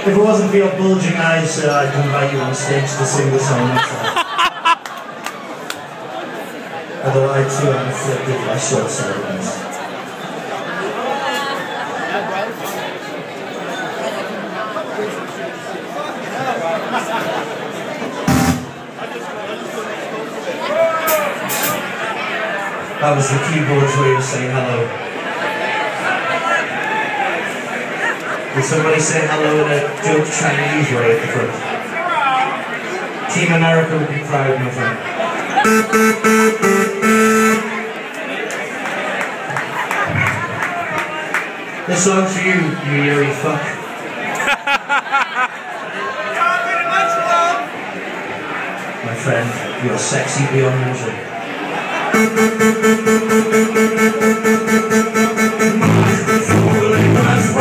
If it wasn't for your bulging eyes, sir, I'd invite you on stage to sing the song myself. Although I too am afflicted by short-sightedness. That was the keyboard's way of saying hello. Did somebody say hello in a joke Chinese way at the front? Team America would be proud, my friend. This song's for you, you eerie fuck. My friend, you're sexy beyond measure.